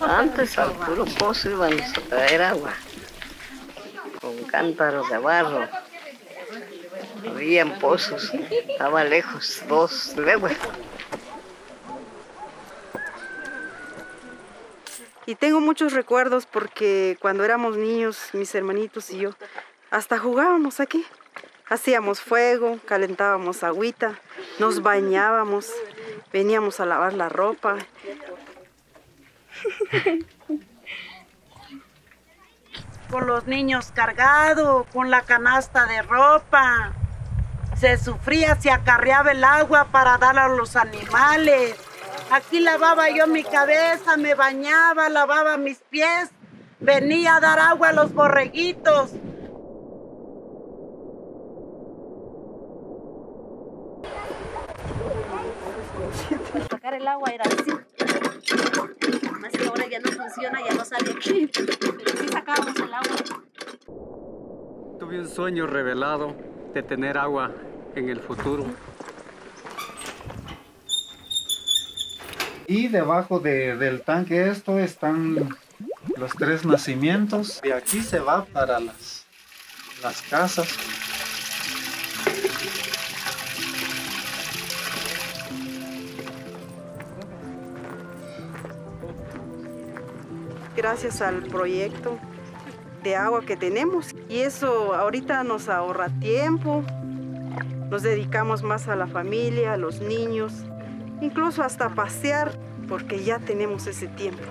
Antes al puro pozo iban a traer agua, con cántaros de barro. Habían pozos, estaba lejos, dos leguas. Y tengo muchos recuerdos porque cuando éramos niños, mis hermanitos y yo, hasta jugábamos aquí. Hacíamos fuego, calentábamos agüita, nos bañábamos, veníamos a lavar la ropa. Con los niños cargados, con la canasta de ropa. Se sufría, se acarreaba el agua para dar a los animales. Aquí lavaba yo mi cabeza, me bañaba, lavaba mis pies, venía a dar agua a los borreguitos. Sacar el agua era así. Más que ahora ya no funciona, ya no sale aquí. Pero sí sacábamos el agua. Tuve un sueño revelado de tener agua en el futuro. Y debajo de- del tanque esto están los tres nacimientos. De aquí se va para las, las casas. Gracias al proyecto de agua que tenemos. Y eso ahorita nos ahorra tiempo. Nos dedicamos más a la familia, a los niños, incluso hasta pasear, porque ya tenemos ese tiempo.